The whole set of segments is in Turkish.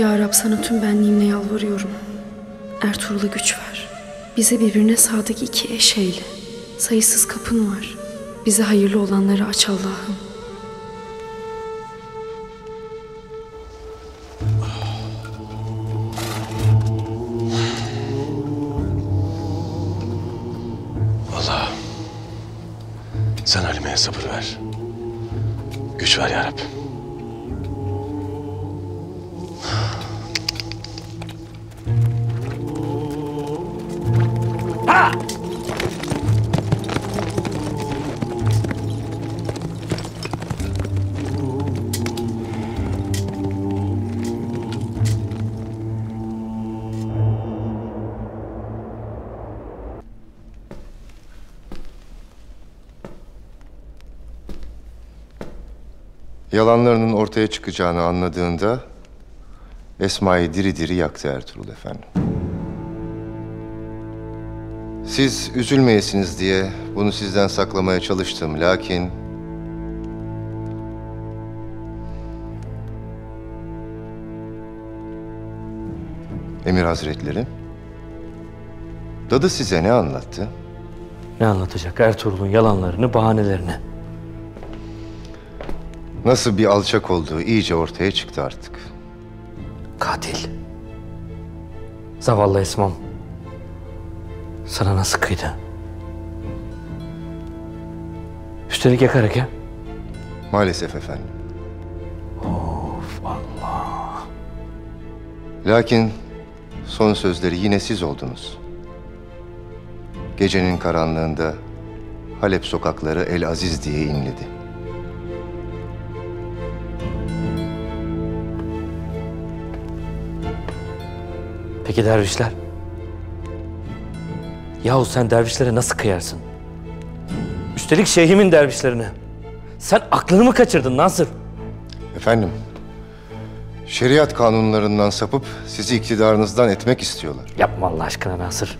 Ya Rab sana tüm benliğimle yalvarıyorum. Ertuğrul'a güç ver. Bize birbirine sadık iki eş eyle. Sayısız kapın var. Bize hayırlı olanları aç Allah'ım. Allah'ım sen Halime'ye sabır ver. Güç ver ya Rabbim. Yalanlarının ortaya çıkacağını anladığında Esma'yı diri diri yaktı Ertuğrul efendim. Siz üzülmeyesiniz diye bunu sizden saklamaya çalıştım. Lakin Emir Hazretleri, Dadı size ne anlattı? Ne anlatacak Ertuğrul'un yalanlarını, bahanelerini? Nasıl bir alçak olduğu iyice ortaya çıktı artık. Katil. Zavallı Esmam. Sana nasıl kıydı? Üstelik yakarak ya. Maalesef efendim. Of Allah. Lakin son sözleri yine siz oldunuz. Gecenin karanlığında Halep sokakları El Aziz diye inledi. Peki dervişler? Yahu sen dervişlere nasıl kıyarsın? Üstelik şeyhimin dervişlerine. Sen aklını mı kaçırdın Nasır? Efendim, şeriat kanunlarından sapıp sizi iktidarınızdan etmek istiyorlar. Yapma Allah aşkına Nasır.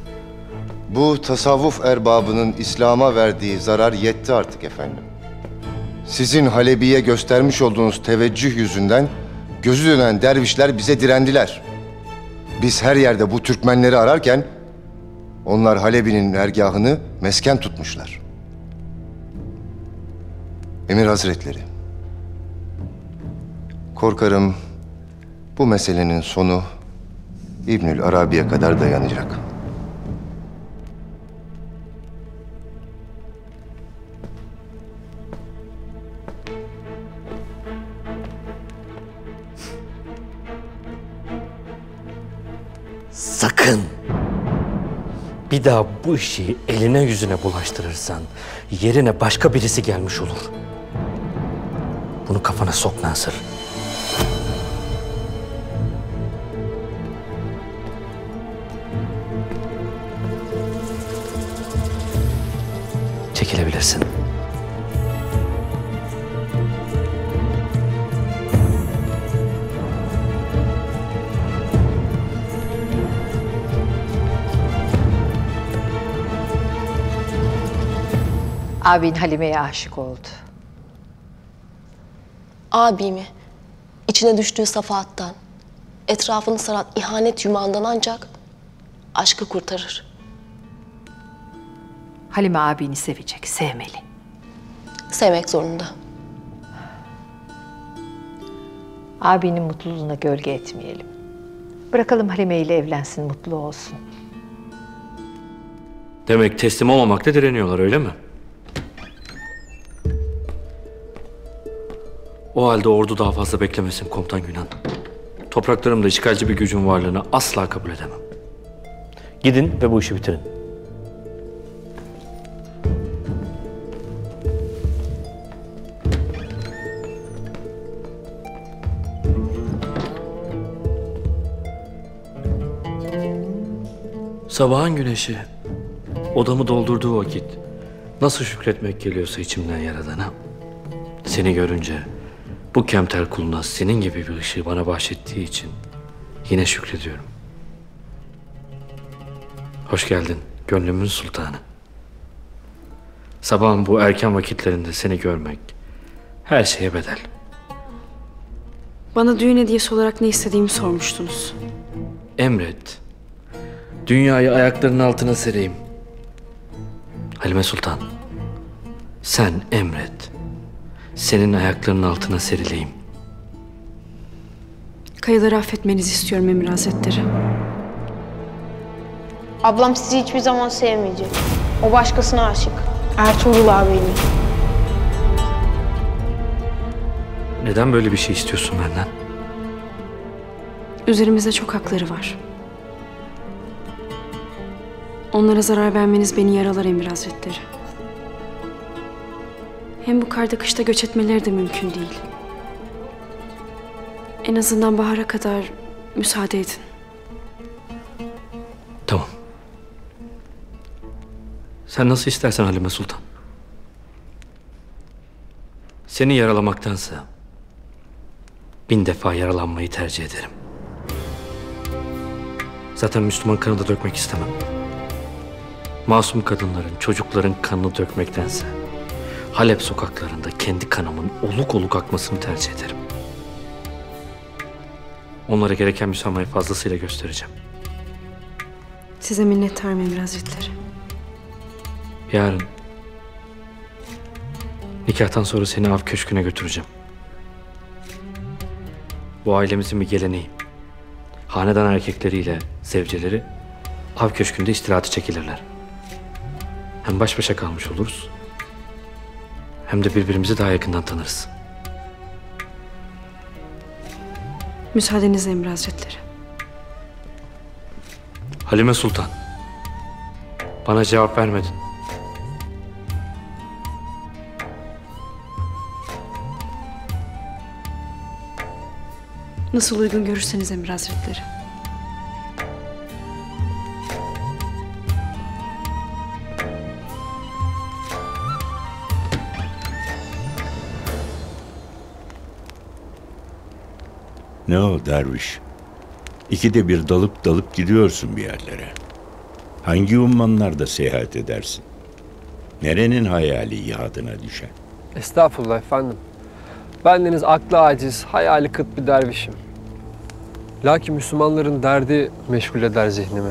Bu tasavvuf erbabının İslam'a verdiği zarar yetti artık efendim. Sizin Halebi'ye göstermiş olduğunuz teveccüh yüzünden gözü dönen dervişler bize direndiler. Biz her yerde bu Türkmenleri ararken onlar Halebi'nin ergahını mesken tutmuşlar. Emir Hazretleri, korkarım bu meselenin sonu İbnül Arabi'ye kadar dayanacak. Sakın. Bir daha bu işi eline yüzüne bulaştırırsan yerine başka birisi gelmiş olur. Bunu kafana sok Nasır. Çekilebilirsin. Abin Halime'ye aşık oldu. abimi içine düştüğü safahattan, etrafını saran ihanet yumağından ancak aşkı kurtarır. Halime abini sevecek, sevmeli. Sevmek zorunda. Abinin mutluluğuna gölge etmeyelim. Bırakalım Halime ile evlensin, mutlu olsun. Demek teslim olmamakta direniyorlar öyle mi? O halde ordu daha fazla beklemesin komutan Günan. Topraklarımda işgalci bir gücün varlığını asla kabul edemem. Gidin ve bu işi bitirin. Sabahın güneşi odamı doldurduğu vakit nasıl şükretmek geliyorsa içimden yaradana seni görünce bu kemter kuluna senin gibi bir ışığı bana bahşettiği için yine şükrediyorum. Hoş geldin gönlümün sultanı. Sabahın bu erken vakitlerinde seni görmek her şeye bedel. Bana düğün hediyesi olarak ne istediğimi sormuştunuz. Emret. Dünyayı ayaklarının altına sereyim. Halime Sultan. Sen emret. Senin ayaklarının altına serileyim. Kayıları affetmenizi istiyorum Emir Hazretleri. Ablam sizi hiçbir zaman sevmeyecek. O başkasına aşık. Ertuğrul ağabeyine. Neden böyle bir şey istiyorsun benden? Üzerimizde çok hakları var. Onlara zarar vermeniz beni yaralar Emir Hazretleri. Hem bu karda kışta göç etmeleri de mümkün değil. En azından bahara kadar müsaade edin. Tamam. Sen nasıl istersen Halime Sultan. Seni yaralamaktansa bin defa yaralanmayı tercih ederim. Zaten Müslüman kanı da dökmek istemem. Masum kadınların, çocukların kanını dökmektense Halep sokaklarında kendi kanımın oluk oluk akmasını tercih ederim. Onlara gereken müsamahayı fazlasıyla göstereceğim. Size minnettarım Emir Hazretleri. Yarın nikahtan sonra seni av köşküne götüreceğim. Bu ailemizin bir geleneği. Hanedan erkekleriyle zevceleri av köşkünde istirahati çekilirler. Hem baş başa kalmış oluruz. Hem de birbirimizi daha yakından tanırız. Müsaadenizle Emir Hazretleri. Halime Sultan. Bana cevap vermedin. Nasıl uygun görürseniz Emir Hazretleri. Ne o derviş? İkide bir dalıp dalıp gidiyorsun bir yerlere. Hangi ummanlarda seyahat edersin? Nerenin hayali ihadına düşer? Estağfurullah efendim. Bendeniz aklı aciz, hayali kıt bir dervişim. Lakin Müslümanların derdi meşgul eder zihnimi.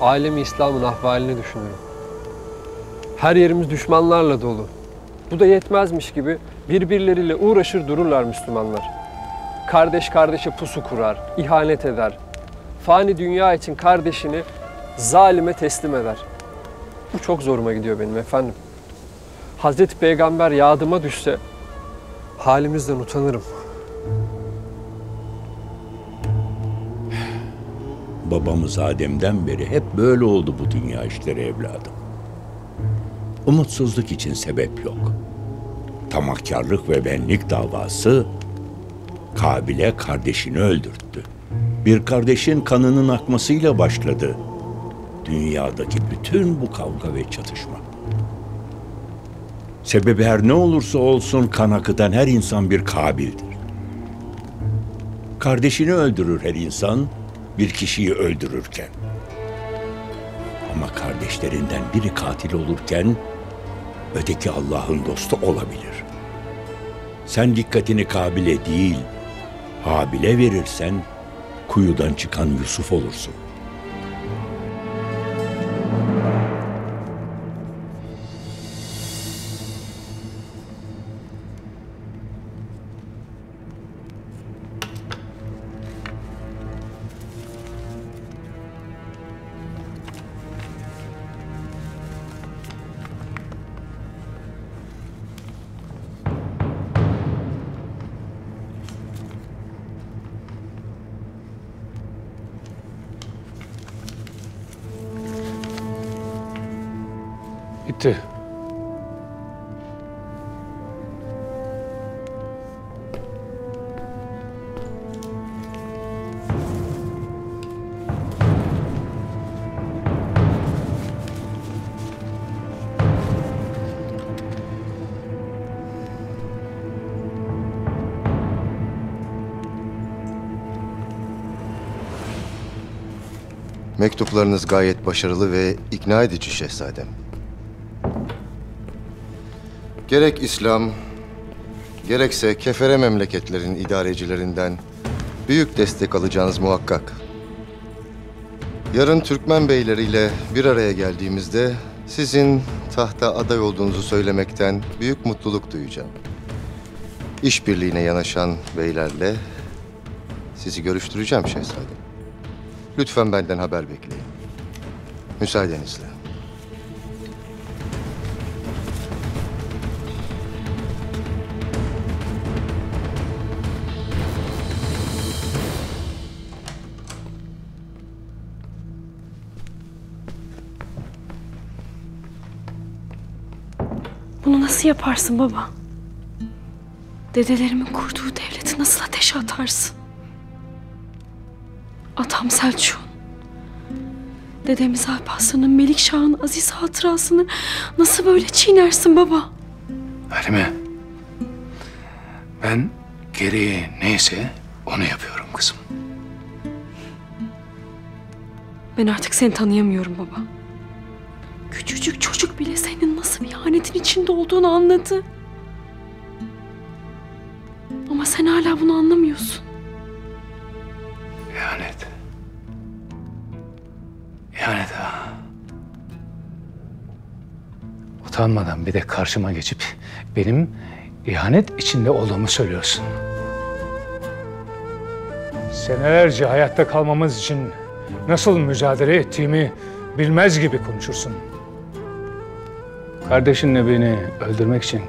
Alemi İslam'ın ahvalini düşünürüm. Her yerimiz düşmanlarla dolu. Bu da yetmezmiş gibi birbirleriyle uğraşır dururlar Müslümanlar. Kardeş kardeşe pusu kurar, ihanet eder. Fani dünya için kardeşini zalime teslim eder. Bu çok zoruma gidiyor benim efendim. Hazreti Peygamber yadıma düşse halimizden utanırım. Babamız Adem'den beri hep böyle oldu bu dünya işleri evladım. Umutsuzluk için sebep yok. Tamahkarlık ve benlik davası Kabil'e kardeşini öldürttü. Bir kardeşin kanının akmasıyla başladı. Dünyadaki bütün bu kavga ve çatışma. Sebebi her ne olursa olsun kan akıtan her insan bir Kabil'dir. Kardeşini öldürür her insan bir kişiyi öldürürken. Ama kardeşlerinden biri katil olurken öteki Allah'ın dostu olabilir. Sen dikkatini Kabil'e değil, Habil'e verirsen kuyudan çıkan Yusuf olursun. Mektuplarınız gayet başarılı ve ikna edici şehzadem. Gerek İslam, gerekse kefere memleketlerin idarecilerinden büyük destek alacağınız muhakkak. Yarın Türkmen beyleriyle bir araya geldiğimizde sizin tahta aday olduğunuzu söylemekten büyük mutluluk duyacağım. İşbirliğine yanaşan beylerle sizi görüştüreceğim şehzadem. Lütfen benden haber bekleyin. Müsaadenizle. Bunu nasıl yaparsın baba? Dedelerimin kurduğu devleti nasıl ateşe atarsın? Atam Selçuk'un, dedemiz Alparslan'ın, Melikşah'ın aziz hatırasını nasıl böyle çiğnersin baba? Halime. Ben gereği neyse onu yapıyorum kızım. Ben artık seni tanıyamıyorum baba. Küçücük çocuk bile senin nasıl bir ihanetin içinde olduğunu anladı. Ama sen hala bunu anlamıyorsun. Utanmadan bir de karşıma geçip benim ihanet içinde olduğumu söylüyorsun. Senelerce hayatta kalmamız için nasıl mücadele ettiğimi bilmez gibi konuşursun. Kardeşinle beni öldürmek için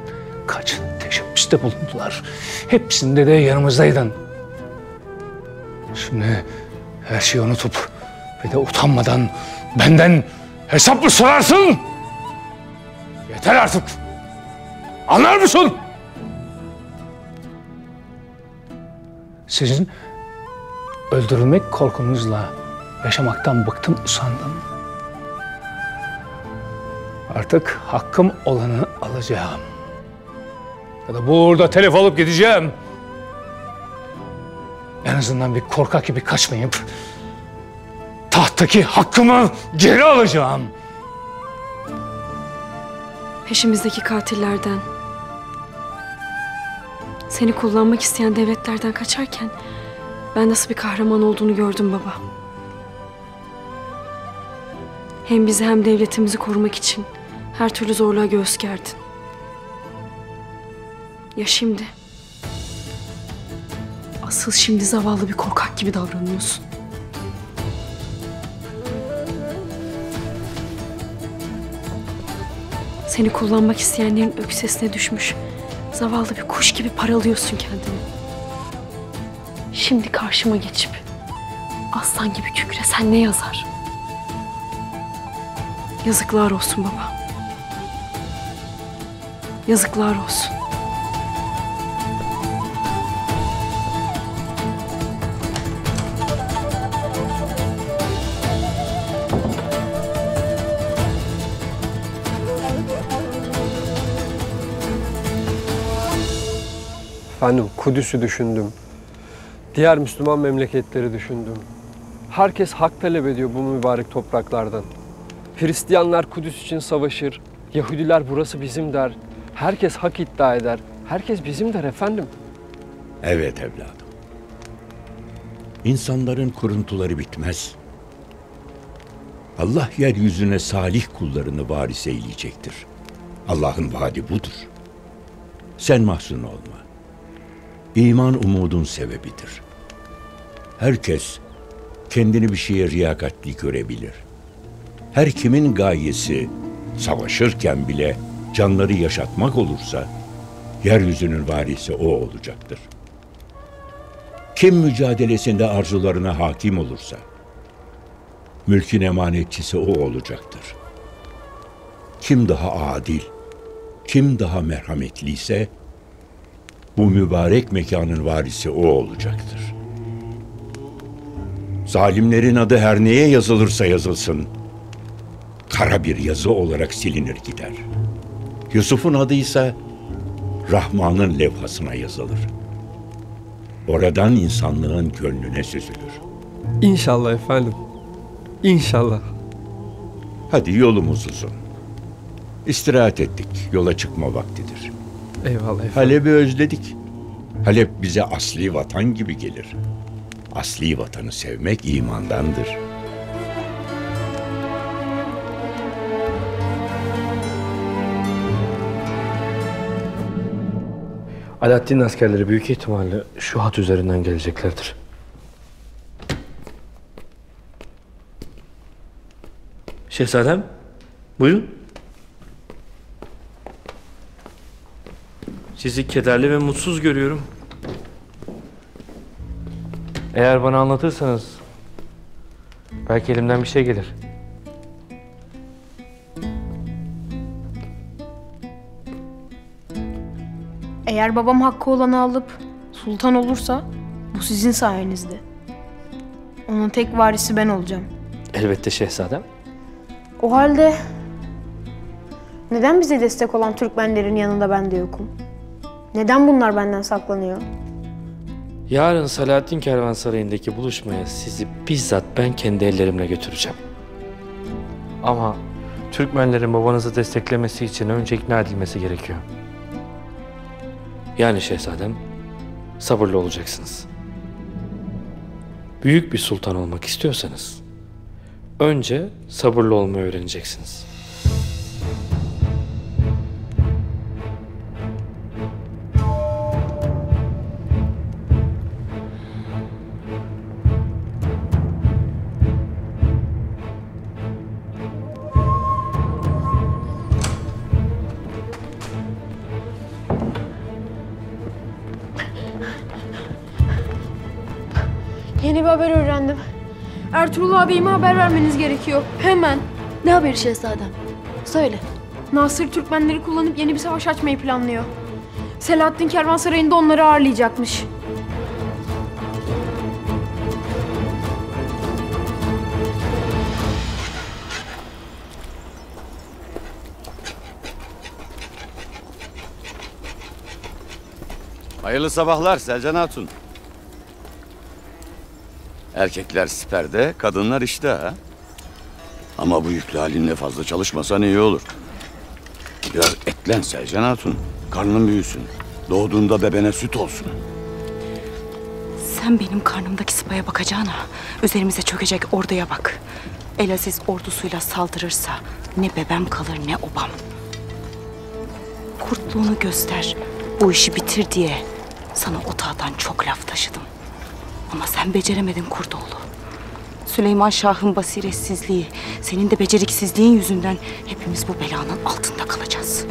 kaç teşebbüste bulundular. Hepsinde de yanımızdaydın. Şimdi her şeyi unutup ve de utanmadan benden hesap mı sorarsın? Yeter artık. Anlar mısın? Sizin öldürülmek korkunuzla yaşamaktan bıktım, usandım. Artık hakkım olanı alacağım. Ya da burada telef alıp gideceğim. En azından bir korkak gibi kaçmayıp tahttaki hakkımı geri alacağım. Peşimizdeki katillerden, seni kullanmak isteyen devletlerden kaçarken Ben nasıl bir kahraman olduğunu gördüm baba. Hem bizi hem devletimizi korumak için her türlü zorluğa göğüs gerdin. Ya şimdi? Asıl şimdi zavallı bir korkak gibi davranıyorsun. Seni kullanmak isteyenlerin öksesine düşmüş. Zavallı bir kuş gibi paralıyorsun kendini. Şimdi karşıma geçip aslan gibi kükresen ne yazar? Yazıklar olsun baba. Yazıklar olsun. Efendim Kudüs'ü düşündüm. Diğer Müslüman memleketleri düşündüm. Herkes hak talep ediyor bu mübarek topraklardan. Hristiyanlar Kudüs için savaşır. Yahudiler burası bizim der. Herkes hak iddia eder. Herkes bizim der efendim. Evet evladım. İnsanların kuruntuları bitmez. Allah yeryüzüne salih kullarını varis eyleyecektir. Allah'ın vaadi budur. Sen mahzun olma. İman umudun sebebidir. Herkes kendini bir şeye riyakatli görebilir. Her kimin gayesi savaşırken bile canları yaşatmak olursa yeryüzünün varisi o olacaktır. Kim mücadelesinde arzularına hakim olursa mülkün emanetçisi o olacaktır. Kim daha adil, kim daha merhametliyse bu mübarek mekanın varisi o olacaktır. Zalimlerin adı her neye yazılırsa yazılsın, kara bir yazı olarak silinir gider. Yusuf'un adı ise Rahman'ın levhasına yazılır. Oradan insanlığın gönlüne süzülür. İnşallah efendim. İnşallah. Hadi yolumuz uzun. İstirahat ettik, yola çıkma vaktidir. Eyvallah efendim. Halep'i özledik. Halep bize asli vatan gibi gelir. Asli vatanı sevmek imandandır. Alaaddin'in askerleri büyük ihtimalle şu hat üzerinden geleceklerdir. Şehzadem, buyurun. Sizi kederli ve mutsuz görüyorum. Eğer bana anlatırsanız belki elimden bir şey gelir. Eğer babam hakkı olanı alıp sultan olursa bu sizin sayenizde. Onun tek varisi ben olacağım. Elbette şehzadem. O halde neden bize destek olan Türkmenlerin yanında ben de yokum? Neden bunlar benden saklanıyor? Yarın Selahattin Kervansarayı'ndaki buluşmaya sizi bizzat ben kendi ellerimle götüreceğim. Ama Türkmenlerin babanızı desteklemesi için önce ikna edilmesi gerekiyor. Yani şehzadem, sabırlı olacaksınız. Büyük bir sultan olmak istiyorsanız, önce sabırlı olmayı öğreneceksiniz. Ertuğrul abime haber vermeniz gerekiyor. Hemen. Ne haberi şehzadem? Söyle. Nasır Türkmenleri kullanıp yeni bir savaş açmayı planlıyor. Selahattin Kervansarayı'nda onları ağırlayacakmış. Hayırlı sabahlar Selcan Hatun. Erkekler siperde, kadınlar işte ha. Ama bu yüklü halinle fazla çalışmasan iyi olur. Biraz etlen Selcan Hatun. Karnın büyüsün. Doğduğunda bebene süt olsun. Sen benim karnımdaki sıpaya bakacağına üzerimize çökecek orduya bak. Elaziz ordusuyla saldırırsa ne bebem kalır ne obam. Kurtluğunu göster, bu işi bitir diye sana otağdan çok laf taşıdım. Ama sen beceremedin Kurdoğlu. Süleyman Şah'ın basiretsizliği, senin de beceriksizliğin yüzünden hepimiz bu belanın altında kalacağız.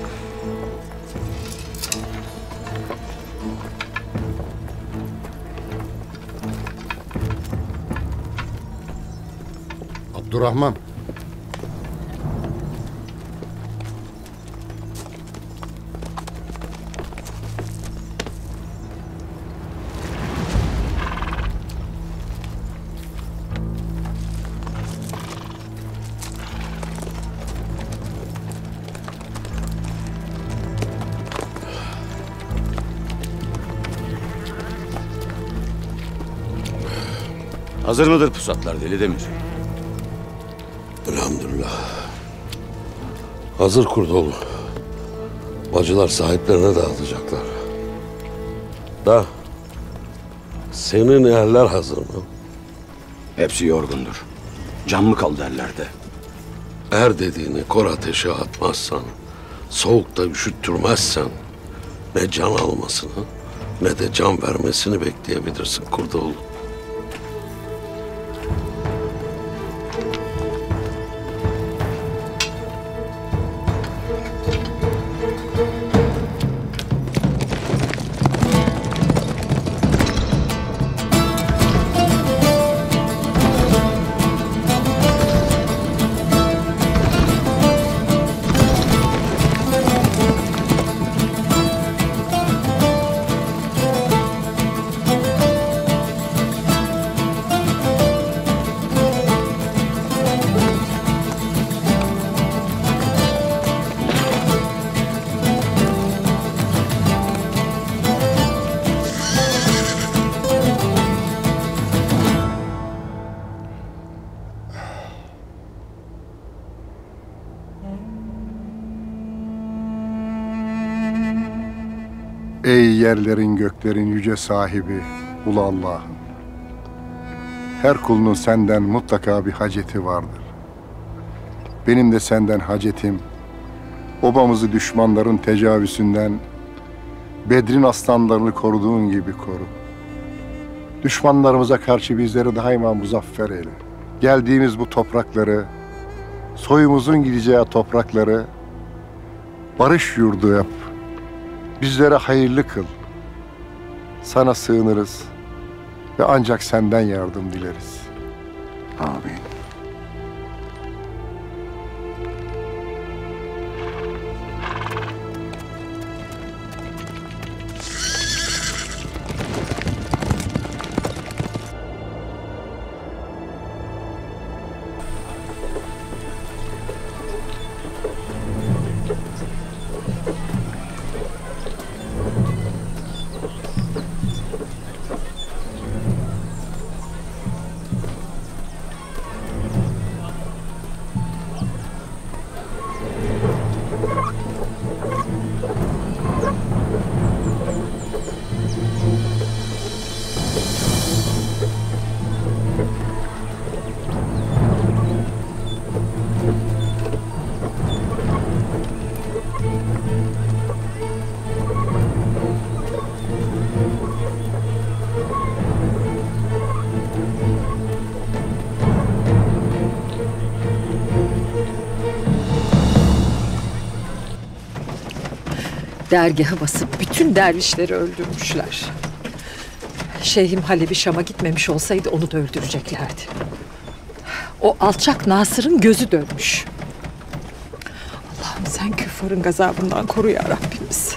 Abdurrahman. Hazır mıdır pusatlar Deli Demir? Elhamdülillah. Hazır Kurdoğlu. Bacılar sahiplerine dağıtacaklar. Da senin erler hazır mı? Hepsi yorgundur. Can mı kaldı ellerde? Er dediğini kor ateşe atmazsan, soğukta üşüttürmezsen ne can almasını ne de can vermesini bekleyebilirsin Kurdoğlu. Yerlerin göklerin yüce sahibi ulu Allah'ım. Her kulunun senden mutlaka bir haceti vardır. Benim de senden hacetim, obamızı düşmanların tecavüzünden, Bedrin aslanlarını koruduğun gibi koru. Düşmanlarımıza karşı bizleri daima muzaffer eyle. Geldiğimiz bu toprakları, soyumuzun gideceği toprakları barış yurdu yap. Bizlere hayırlı kıl. Sana sığınırız ve ancak senden yardım dileriz. Amin. Dergahı basıp bütün dervişleri öldürmüşler. Şeyhim Halebi Şam'a gitmemiş olsaydı onu da öldüreceklerdi. O alçak Nasır'ın gözü dönmüş. Allah'ım sen küffarın gazabından koru ya Rabbimiz.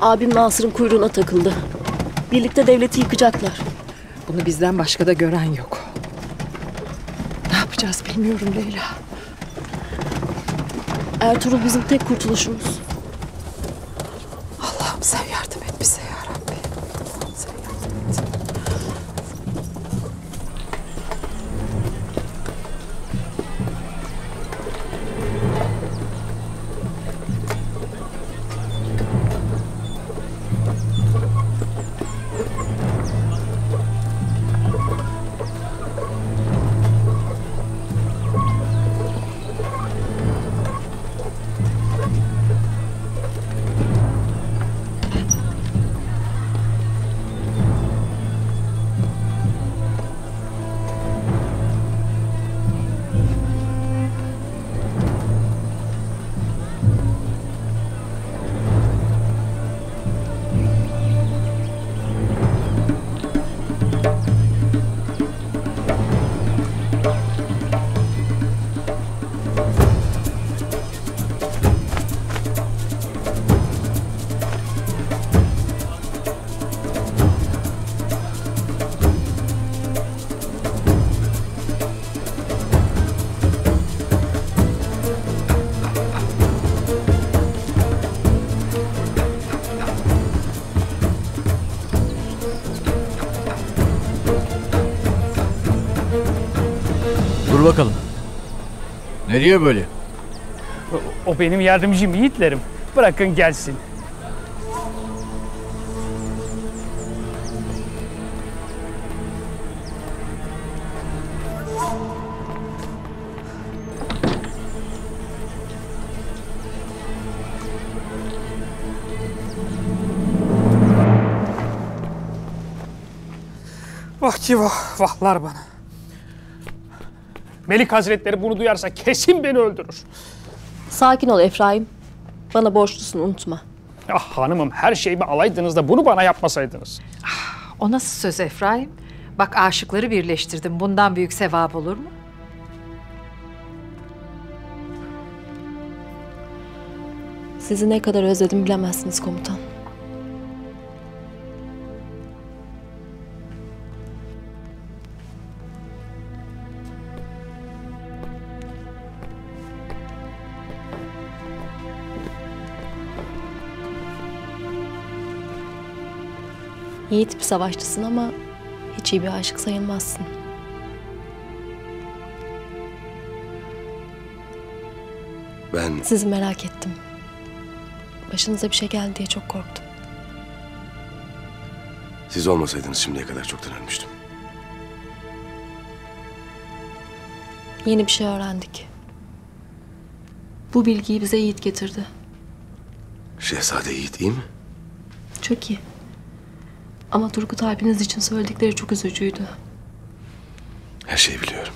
Abim Nasır'ın kuyruğuna takıldı. Birlikte devleti yıkacaklar. Bunu bizden başka da gören yok. Ne yapacağız bilmiyorum Leyla. Ertuğrul bizim tek kurtuluşumuz. Nereye böyle? O, o benim yardımcım yiğitlerim. Bırakın gelsin. Vah ki vah, vahlar bana. Melik Hazretleri bunu duyarsa kesin beni öldürür. Sakin ol Efraim. Bana borçlusun unutma. Ah hanımım her şeyimi alaydınız da bunu bana yapmasaydınız. O nasıl söz Efraim? Bak aşıkları birleştirdim. Bundan büyük sevap olur mu? Sizi ne kadar özledim bilemezsiniz komutan. Yiğit bir savaşçısın ama hiç iyi bir aşık sayılmazsın. Ben Sizi merak ettim. Başınıza bir şey geldi diye çok korktum. siz olmasaydınız şimdiye kadar çoktan ölmüştüm. Yeni bir şey öğrendik. Bu bilgiyi bize Yiğit getirdi. Şehzade Yiğit iyi mi? Çok iyi. Ama Turgut abiniz için söyledikleri çok üzücüydü. Her şeyi biliyorum.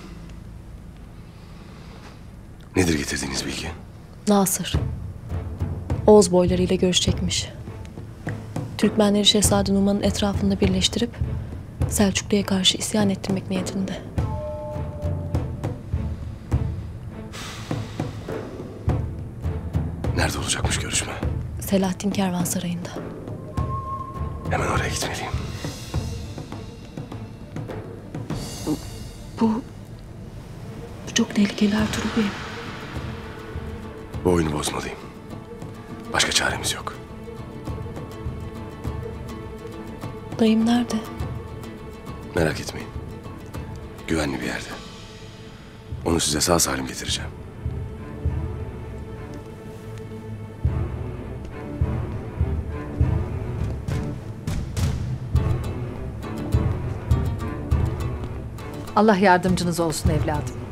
Nedir getirdiğiniz bilgi? Nasır. Oğuz boylarıyla görüşecekmiş. Türkmenleri Şehzade Numan'ın etrafında birleştirip Selçuklu'ya karşı isyan ettirmek niyetinde. Nerede olacakmış görüşme? Selahattin Kervansarayı'nda. Hemen oraya gitmeliyim. Bu... Bu çok tehlikeli Ertuğrul Bey. Bu oyunu bozmalıyım. Başka çaremiz yok. Dayım nerede? Merak etmeyin. Güvenli bir yerde. Onu size sağ salim getireceğim. Allah yardımcınız olsun evladım.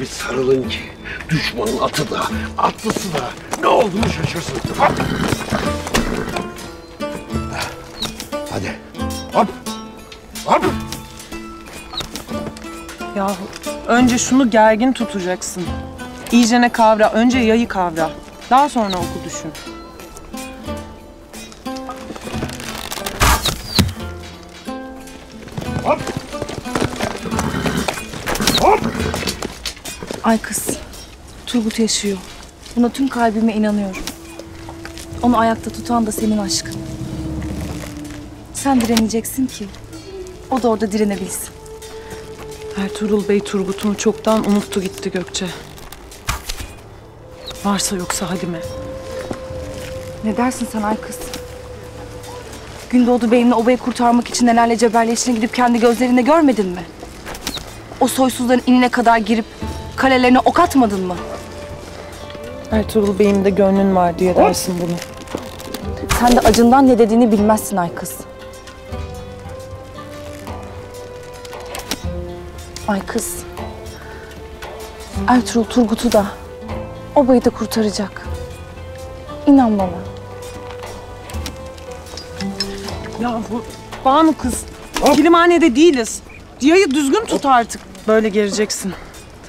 Bir sarılın ki düşmanın atı da atlısı da ne olduğunu şaşırsın. Hop. Hadi. Hop. Hop. Yahu önce şunu gergin tutacaksın. İyicene kavra. Önce yayı kavra. Daha sonra oku düşün. Ay kız, Turgut yaşıyor. Buna tüm kalbime inanıyorum. Onu ayakta tutan da senin aşkın. Sen direneceksin ki o da orada direnebilsin. Ertuğrul Bey Turgut'unu çoktan unuttu gitti Gökçe. Varsa yoksa Halime. Ne dersin sen ay kız? Gündoğdu Bey'imle obayı kurtarmak için nelerle cebelleşine gidip kendi gözlerinde görmedin mi? O soysuzların inine kadar girip kalelerine ok atmadın mı? Ertuğrul Bey'im de gönlün var diye dersin bunu. Sen de acından ne dediğini bilmezsin ay kız. Ay kız. Ertuğrul Turgut'u da, obayı da kurtaracak. İnan bana. Ya bu Banu kız. Kilimhanede değiliz. Diyayı düzgün tut artık. Böyle geleceksin.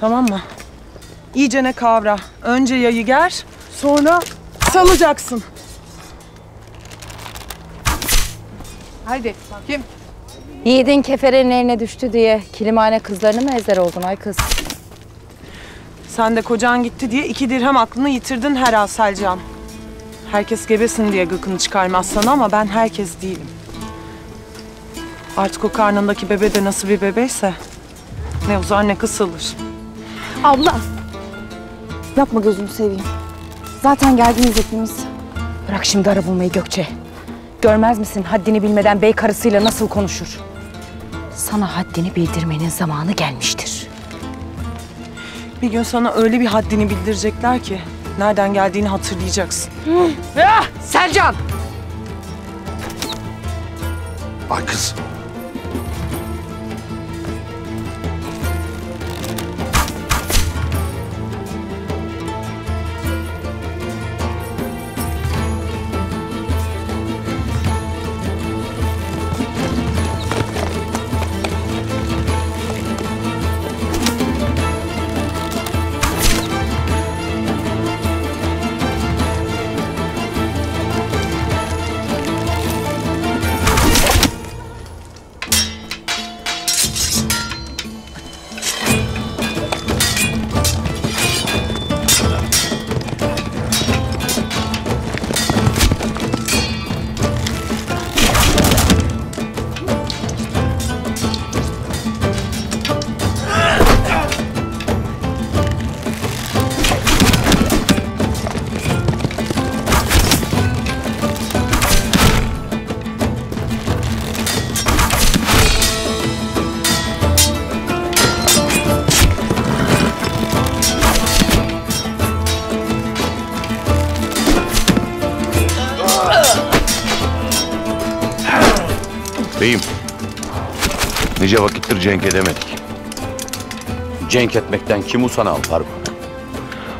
Tamam mı? İyicene kavra. Önce yayı ger, sonra salacaksın. Haydi kim? Yiğidin keferenin eline düştü diye kilimhane kızlarını mı ezer oldun ay kız? Sen de kocan gitti diye iki dirhem aklını yitirdin herhal Selcan. Herkes gebesin diye gıkını çıkarmaz sana ama ben herkes değilim. Artık o karnındaki bebe de nasıl bir bebeyse ne uzar ne kısılır. Abla. Yapma gözünü seveyim. Zaten gerginiz hepimiz. Bırak şimdi ara bulmayı Gökçe. Görmez misin haddini bilmeden bey karısıyla nasıl konuşur? Sana haddini bildirmenin zamanı gelmiştir. Bir gün sana öyle bir haddini bildirecekler ki nereden geldiğini hatırlayacaksın. Ya Selcan! Ay kız. Vakittir cenk edemedik. Cenk etmekten kim usanal Faruk?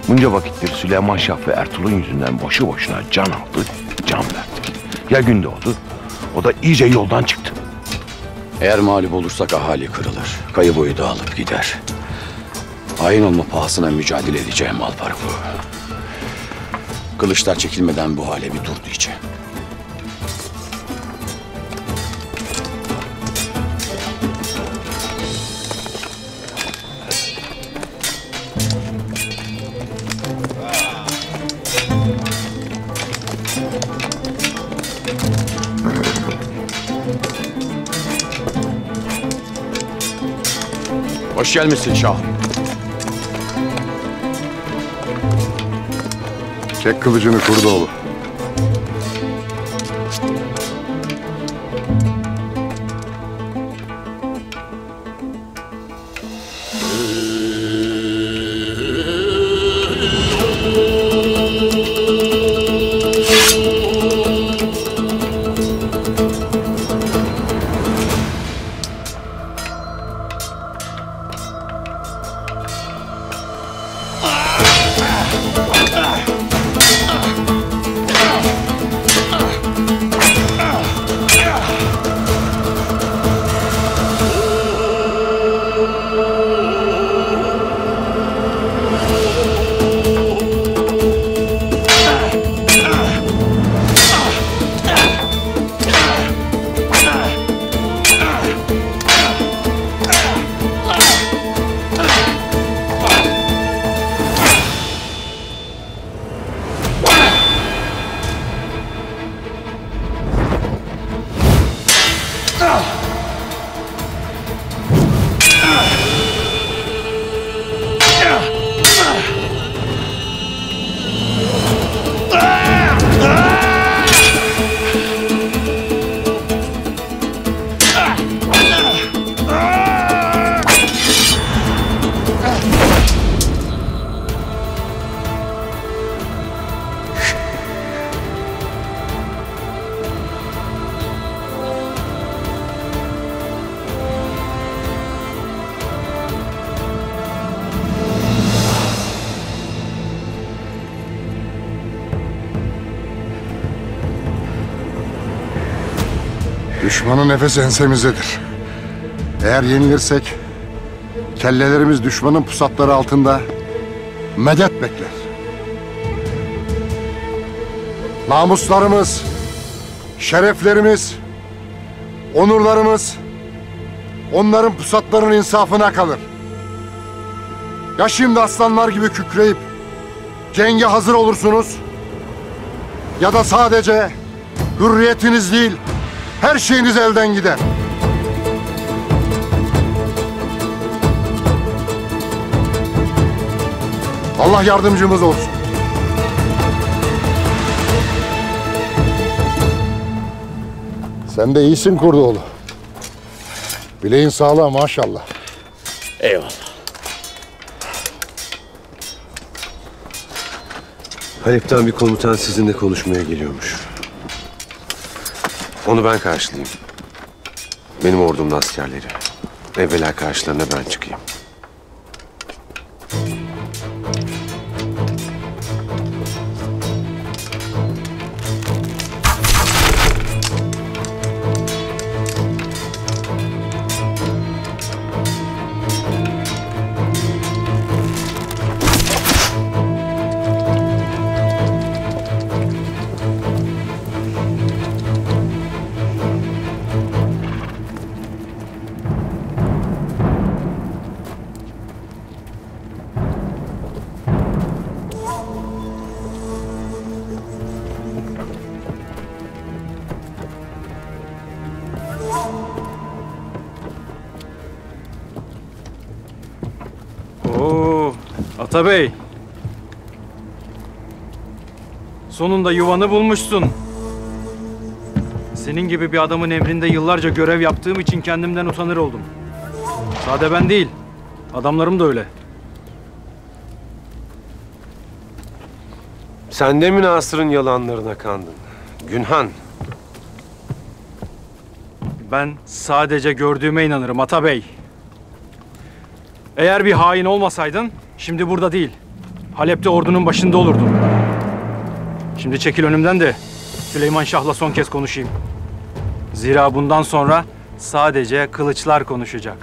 Bunca vakittir Süleyman Şah ve Ertuğrul'un yüzünden boşu boşuna can aldı, can verdik. Ya Gündoğdu, o da iyice yoldan çıktı. Eğer mağlup olursak ahali kırılır. Kayı boyu dağılıp gider. Hain olma pahasına mücadele edeceğim Alparslan. Kılıçlar çekilmeden bu hale bir dur diyeceğim. Hoş gelmişsin şahım. Çek kılıcını Kurdoğlu. Nefesi ensemizdedir. Eğer yenilirsek kellelerimiz düşmanın pusatları altında medet bekler. Namuslarımız, şereflerimiz, onurlarımız onların pusatlarının insafına kalır. Ya şimdi aslanlar gibi kükreyip cenge hazır olursunuz ya da sadece hürriyetiniz değil her şeyiniz elden gider. Allah yardımcımız olsun. Sen de iyisin Kurdoğlu. Bileğin sağlam maşallah. Eyvallah. Halep'ten bir komutan sizinle konuşmaya geliyormuş. Onu ben karşılayayım. Benim ordumun askerleri. Evvela karşılarına ben çıkayım. Atabey. Sonunda yuvanı bulmuşsun. Senin gibi bir adamın emrinde yıllarca görev yaptığım için kendimden utanır oldum. Sade ben değil, adamlarım da öyle. Sen de mi Nasır'ın yalanlarına kandın? Günhan. Ben sadece gördüğüme inanırım Atabey. Eğer bir hain olmasaydın, şimdi burada değil, Halep'te ordunun başında olurdun. Şimdi çekil önümden de Süleyman Şah'la son kez konuşayım. Zira bundan sonra sadece kılıçlar konuşacak.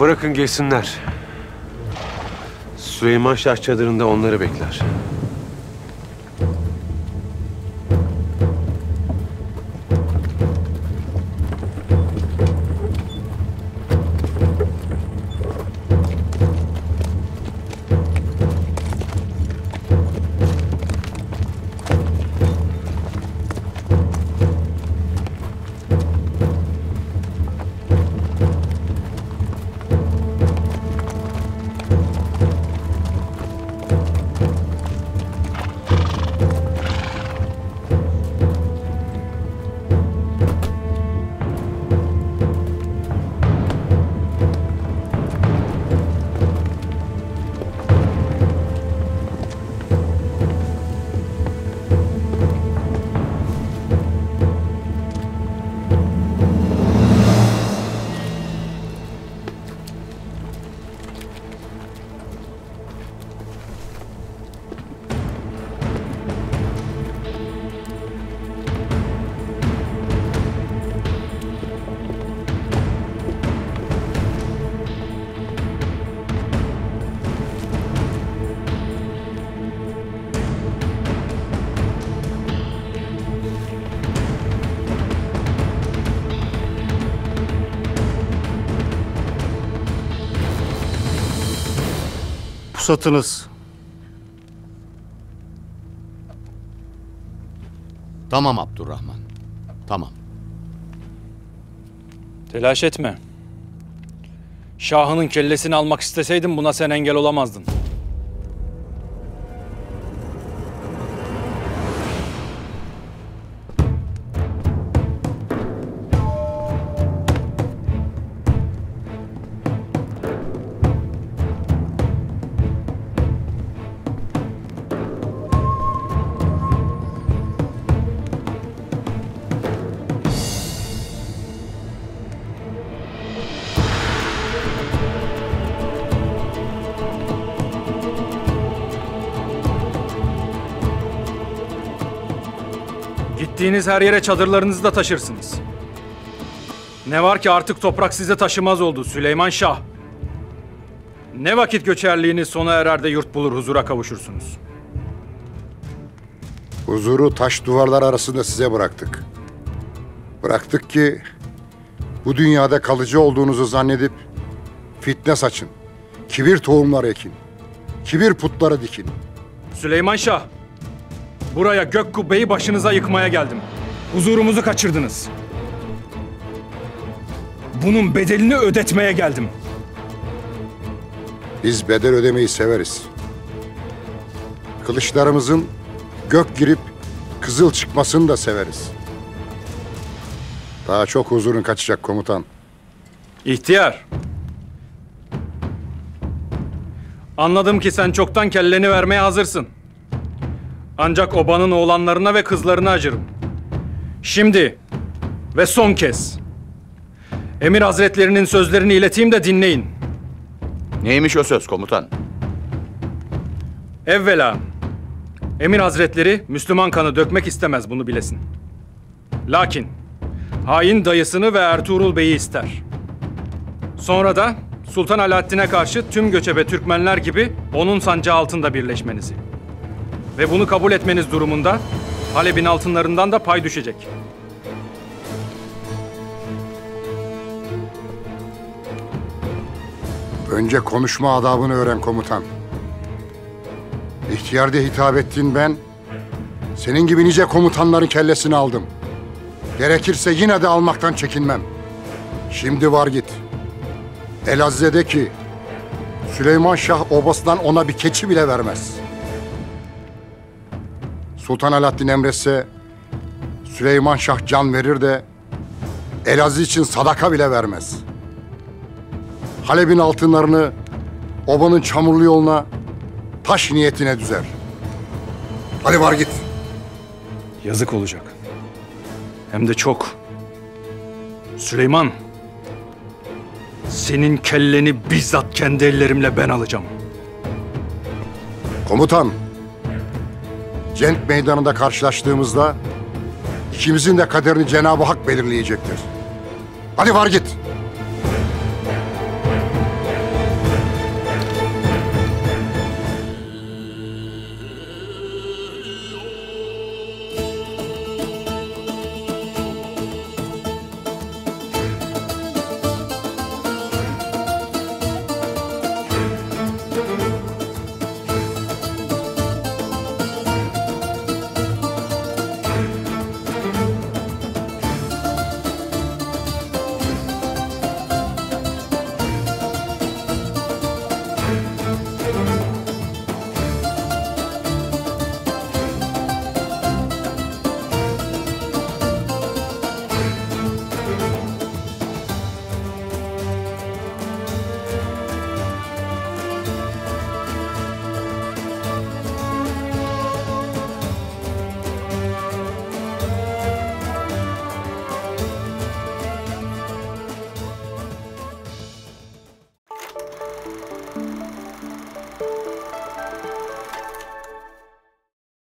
Bırakın gelsinler. Süleyman Şah çadırında onları bekler. Pusatınız. Tamam Abdurrahman. Tamam. Telaş etme. Şahının kellesini almak isteseydin buna sen engel olamazdın. Gittiğiniz her yere çadırlarınızı da taşırsınız. Ne var ki artık toprak size taşımaz oldu Süleyman Şah. Ne vakit göçerliğiniz sona erer de yurt bulur huzura kavuşursunuz. Huzuru taş duvarlar arasında size bıraktık. Bıraktık ki bu dünyada kalıcı olduğunuzu zannedip fitne saçın. Kibir tohumları ekin. Kibir putları dikin. Süleyman Şah, buraya gök kubbeyi başınıza yıkmaya geldim. Huzurumuzu kaçırdınız. Bunun bedelini ödetmeye geldim. Biz bedel ödemeyi severiz. Kılıçlarımızın gök girip kızıl çıkmasını da severiz. Daha çok huzurun kaçacak komutan. İhtiyar. Anladım ki sen çoktan kelleni vermeye hazırsın. Ancak obanın oğlanlarına ve kızlarına acırım. Şimdi ve son kez. Emir Hazretlerinin sözlerini ileteyim de dinleyin. Neymiş o söz komutan? Evvela Emir Hazretleri Müslüman kanı dökmek istemez bunu bilesin. Lakin hain dayısını ve Ertuğrul Bey'i ister. Sonra da Sultan Alaaddin'e karşı tüm göçebe Türkmenler gibi onun sancağı altında birleşmenizi. Ve bunu kabul etmeniz durumunda Halep'in altınlarından da pay düşecek. Önce konuşma adabını öğren komutan. İhtiyar diye hitap ettiğin ben, senin gibi nice komutanların kellesini aldım. Gerekirse yine de almaktan çekinmem. Şimdi var git. Elazığ'de ki Süleyman Şah obasından ona bir keçi bile vermez. Sultan Alaaddin emretse Süleyman Şah can verir de Elazığ için sadaka bile vermez. Halep'in altınlarını obanın çamurlu yoluna taş niyetine düzer. Hadi var git. Yazık olacak. Hem de çok. Süleyman. Senin kelleni bizzat kendi ellerimle ben alacağım. Komutan, Cenk meydanında karşılaştığımızda ikimizin de kaderini Cenab-ı Hak belirleyecektir. Hadi var git.